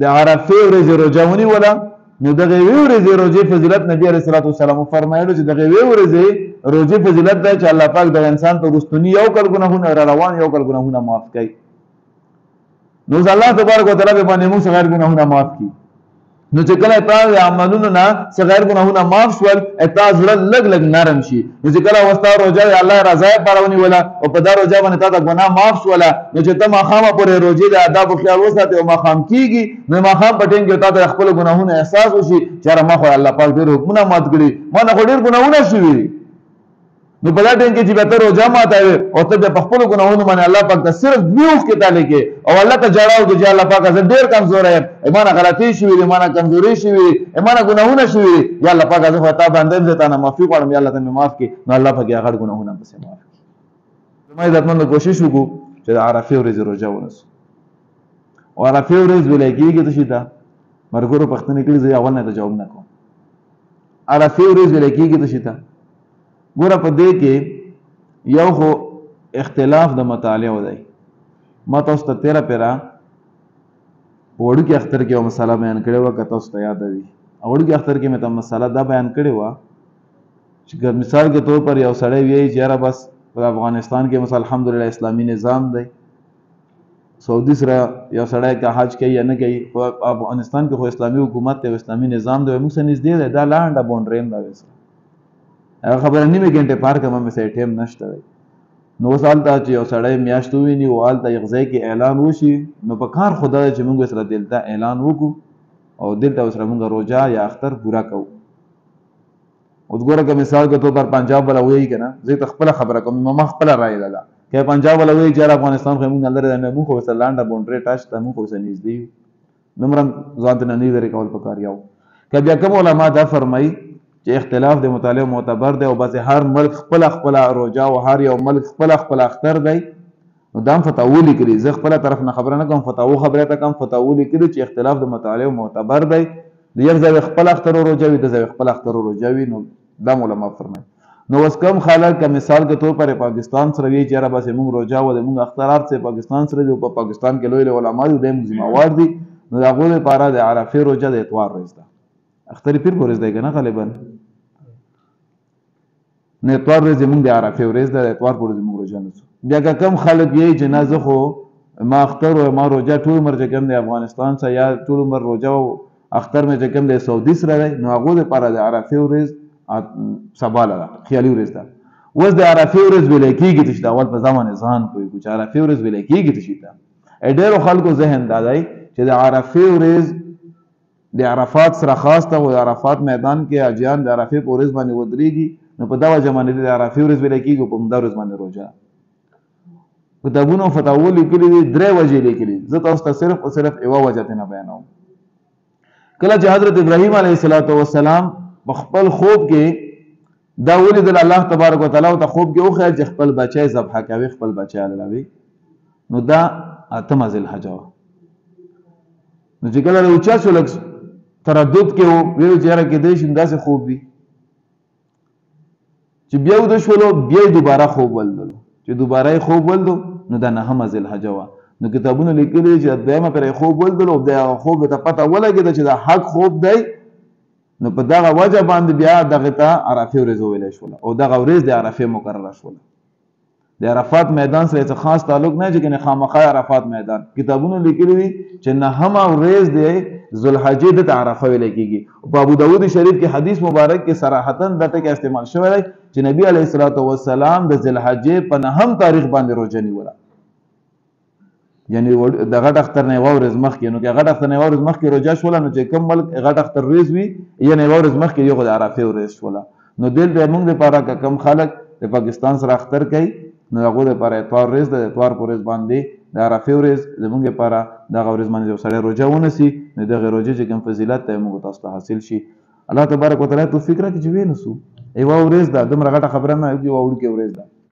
د عرفه ورځ روزه ونی ولا نو دغه وی ورځ روزه فضیلت نبی علیہ الصلوۃ والسلام فرمایلو چې دغه وی ورځ روزه فضیلت ده چې الله پاک د انسان په رستنی یو کل ګناهونه را روان یو کل ګناهونه معاف کوي نو الله تبارک وتعالى به باندې موږ صغیر ګناهونه معاف کړي نو چې کله تا د عملونو نه صغیر ګناهونه معاف شول اتا زړه لګ لګ نرم شي نو چې کله وستا روزه الله رضا پرونی ولا او په دا روزه باندې تا د ګناه معاف شول نو چې ته مخامه پر روزه د آداب او خیال وساته او مخام کیږي نو مخام پټین کې تا د خپل ګناهونو احساس وشي چې را مخه الله پاک دې حکمونه مات کړي ما نه ډیر ګناهونه شوي نو په دا ټیم کې چې بیا ته روژه ماتوې او ته بیا په خپلو ګناهونو باندې الله پاک ته صرف دوې اوښکې تا لیکې او الله ته ژړا وکړې چې الله پاکه زه ډېر کمزوری یم ایمانه غلطۍ شوي دي ایمانه کمزورۍ شوي دي ایمانه ګناهونه شوي دي یا الله پاکه زه خو تا بنده یم زه تا نه معافي غواړم یا الله ته مې معاف کړي نو الله پاک یې غټ ګناهونه هم پسې معاف کړي زما عزتمندو کوشش وکړو چې د عرفې ورځې روژه ونیسو او عرفې ورځ ویلی کېږي څه شي ته مرګورو پښتنې کړي زه یې اول نه ته جواب نه کوم عرفه ورځ ویل کېږي څه شي ته؟ ګوره په دې کې یو خو اختلاف د مطالعو دی ما تاسو ته تېره پېره په وړوکي اختر کې یوه مسله بیان کړې وه که تاسو ته یاده وي وړوکي اختر کې مې ته مسله دا بیان کړې وه چې که مثال کې طور پر یو سړی ویایي چې یاره بس په افغانستان کې مثلا الحمدلله اسلامي نظام دی سعودي سره یو سړی که حج کوي یا نه کوي په افغانستان کې خو اسلامي حکومت دی او اسلامي نظام دی موږ سره نږدې دی دا لانډه بونډرې هم دا وایي هغه خبره نیمه ګنټه پار کوم مې سه ټیم نشته دی نو اوس هلته چې یو سړی میاشت وویني او هلته یو ځای کې اعلان وشي نو په کار خو دا دی چې موږ سره دلته اعلان وکړو او دلته سره موږ روژه یا اختر پوره کوو اوس ګوره که مثال کې تو پر پنجاب ولا وایي کنه زه ته خپل خبره کوم ما خپل رائے ده دا که پنجاب ولا وایي چې افغانستان خو موږ لري نه موږ خو سره لانډه بونډري ټاچ ته موږ خو سره نږدې یو نمرم ځان ته نه لري کول پکار یو که بیا کوم علما دا فرمایي چې اختلاف د مطالعه معتبر دی او بس هر ملک خپل خپل روجا او هر یو ملک خپل خپل اختر دی نو دا هم فتاوو لیکلي زه خپله طرف نه خبره نه کوم فتاوو خبره ته کوم فتاوو لیکلي چې اختلاف د مطالعو معتبر دی د یک ځای خپل اختر روژه وي د ځای خپل اختر روژه وي نو دا هم علما فرمایي نو اوس کم خلک که مثال کې طور پر پاکستان سره وي چې یاره بس موږ روژه و د موږ اختر هر څه پاکستان سره دي په پاکستان کې لوی لوی علما دي دوی موږ ذمه وار دي نو د هغوی لپاره د عرفې روژه د اتوار ورځ ده اختر پیر په ورځ دی که نه غالبا نه اتوار ورځ موږ د عرفه ورځ ده اتوار پر ورځ موږ روزه نه سو بیا که کم خلک یې چې نه زه خو ما اختر او ما روزه ټول عمر چې کوم د افغانستان سره یا ټول عمر روزه او اختر مې چې کوم د سعودي سره دی نو هغه د پاره د عرفه ورځ سبا لره خیالي ورځ ده اوس د عرفه ورځ ویل کېږي چې دا اول په ځوان ځان کوی چې عرفه ورځ ویل کېږي چې دا ډېر خلکو ذهن دا دی چې د عرفه ورځ د عرفات سره خاص ده، خو د عرفات میدان کې حاجیان د عرفې په ورځ باندې ودرېږي، نو په دا وجه باندې دې د عرفې ورځ ویل کېږي او په همدا ورځ باندې روژه کتابونو فتاوو لیکلي دي، درې وجې لیکلي زه تاسو ته صرف او صرف یوه وجه ترېنه بیانوم. کله چې حضرت ابراهیم علیه السلام په خپل خوب کې دا ولیدل الله تبارک وتعالی او ته خوب کې وخیل چې خپل بچی ذبح کوي خپل بچی لروي نو دا اتمه ذل حجه نو چې کله د اوچا سو لکس تردد کې وو ویو چې یاره کېدای شي داسې خوب وي چې بیا ود شولو بیا دوباره خوب ولدلو چې دوباره خوب ولدو نو دا نه هم ذل حجوا نو کتابونه لیکلي چې دویمه پر خوب ولدلو دا خوب ته پته ولګید چې دا حق خوب دی نو په دغه وجه باندې بیا دغه ته عرفه ورځ ویل شو او دغه ورځ د عرفه مقرره شوه د عرفات میدان سره څه خاص تعلق نه چې کنه خامخا عرفات میدان کتابونو لیکلي دي چې نه هم ورځ دی ذوالحجې د عرفه ویل کېږي او په ابو داوود شریف کې حدیث مبارک کې صراحتا د ټکي استعمال شوی دی چې نبی علیه الصلاۃ والسلام د ذوالحجې په نه هم تاریخ باندې روزه نیوله یعنی د غټ اختر نه یو ورځ مخکې نو که غټ اختر نه یو ورځ مخکې روژه شوله نو چې کوم ملک غټ اختر ورځ وي یعنی یو ورځ مخکې یو خو د عرفې ورځ شوله نو دلته موږ دپاره که کوم خلک د پاکستان سره اختر کوي نو هغوی دپاره اتوار ورځ ده د اتوار په ورځ باندې د عرفې ورځ زموږ دپاره دغه ورځ باندې یو سړی روژه ونیسي نو دغه روژې چې کوم فضیلت دی موږ تاسو ته حاصل شي الله تبارک وتعالی توفیق راکړي چې وینسو یوه ورځ ده دومره غټه خبره نه یوه وړوکې ورځ ده